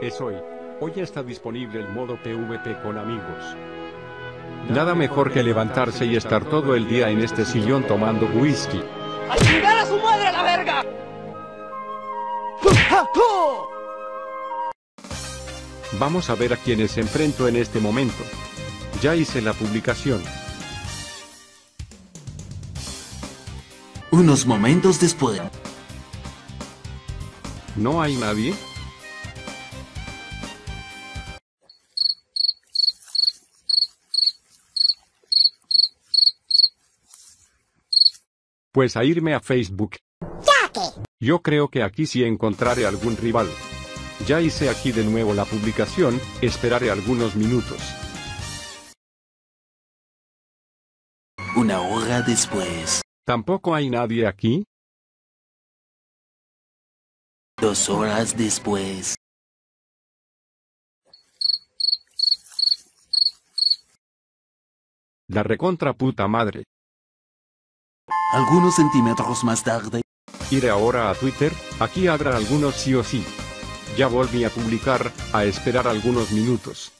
Es hoy. Hoy está disponible el modo PvP con amigos. Nada mejor que levantarse y estar todo el día en este sillón tomando whisky. ¡A chingar a su madre a la verga! Vamos a ver a quienes enfrento en este momento. Ya hice la publicación. Unos momentos después. ¿No hay nadie? Pues a irme a Facebook. Yo creo que aquí sí encontraré algún rival. Ya hice aquí de nuevo la publicación, esperaré algunos minutos. Una hora después. ¿Tampoco hay nadie aquí? Dos horas después. La recontra puta madre. Algunos centímetros más tarde. Iré ahora a Twitter, aquí habrá algunos sí o sí. Ya volví a publicar, a esperar algunos minutos.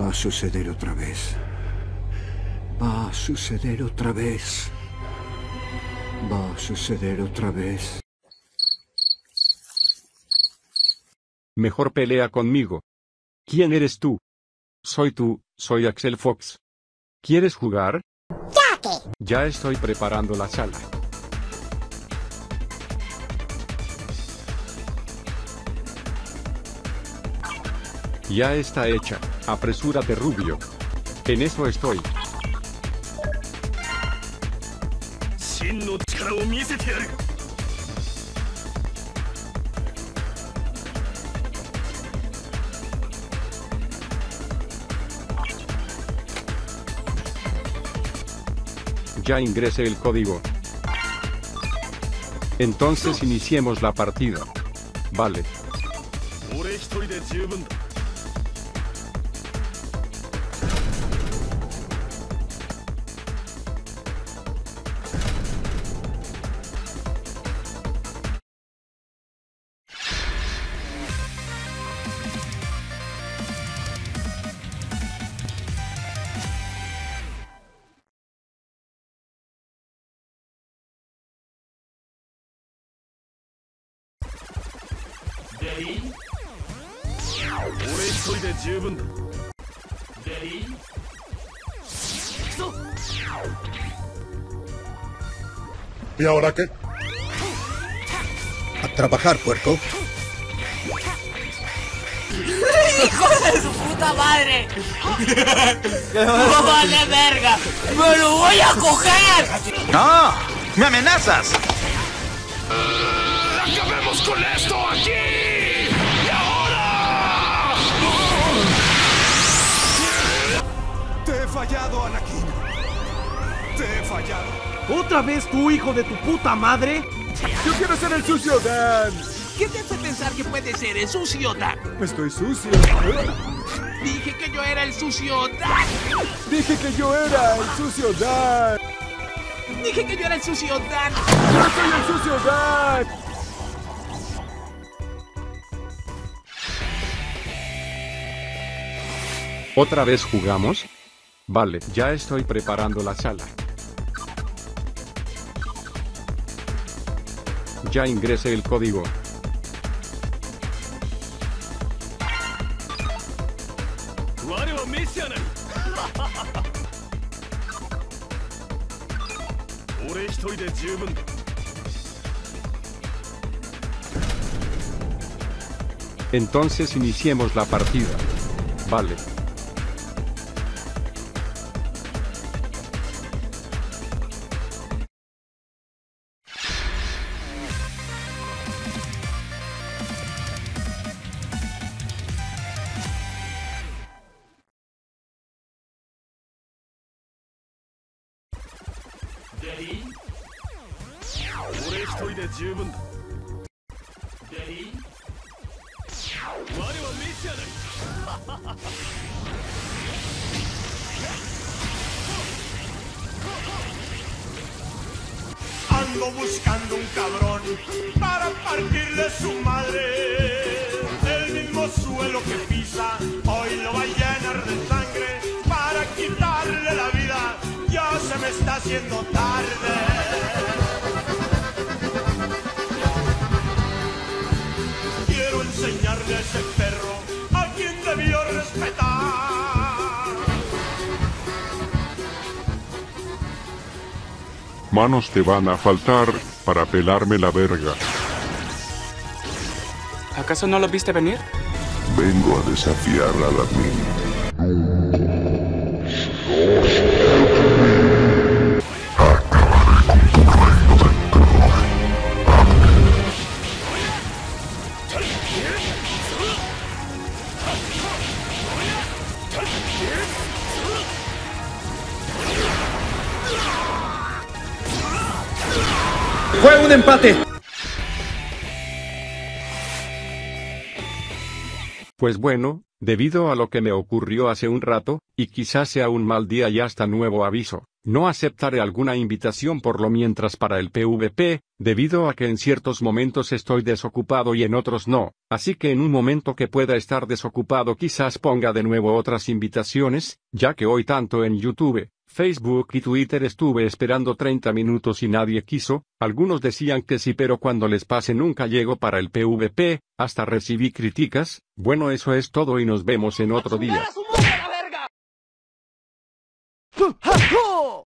Va a suceder otra vez. Va a suceder otra vez. Va a suceder otra vez. Mejor pelea conmigo. ¿Quién eres tú? Soy tú, soy Axel Fox. ¿Quieres jugar? Ya estoy preparando la sala. Ya está hecha. Apresúrate, Rubio. En eso estoy. Ya ingresé el código. Entonces iniciemos la partida. Vale. 俺一人で十分だ 俺一人で十分だ ¿Y ahora qué? A trabajar, puerco. ¡Hijo de su puta madre! ¡No vale verga! ¡Me lo voy a coger! ¡No! ¡Me amenazas! ¡Acabemos con esto aquí! Fallado, Anakin. Te he fallado. ¿Otra vez tú, hijo de tu puta madre? Yo quiero ser el sucio Dan. ¿Qué te hace pensar que puede ser el sucio Dan? Estoy sucio. Dije que yo era el sucio Dan. Dije que yo era el sucio Dan. Dije que yo era el sucio Dan. Yo soy el sucio Dan. ¿Otra vez jugamos? Vale, ya estoy preparando la sala. Ya ingresé el código. Entonces iniciemos la partida. Vale, Ready? 俺一人で十分だ Ready? 我はメシアなり ando buscando un cabrón para partirle su madre. El mismo suelo que pisa hoy lo va a llenar de sangre Me está haciendo tarde. Quiero enseñarle a ese perro a quien debió respetar. Manos te van a faltar para pelarme la verga. ¿Acaso no lo viste venir? Vengo a desafiar a la Fue un empate. Pues bueno, debido a lo que me ocurrió hace un rato, y quizás sea un mal día y hasta nuevo aviso, no aceptaré alguna invitación por lo mientras para el PvP, debido a que en ciertos momentos estoy desocupado y en otros no, así que en un momento que pueda estar desocupado quizás ponga de nuevo otras invitaciones, ya que hoy tanto en YouTube, Facebook y Twitter estuve esperando 30 minutos y nadie quiso, algunos decían que sí pero cuando les pase nunca llego para el PvP, hasta recibí críticas, bueno eso es todo y nos vemos en otro día. 哼哈吼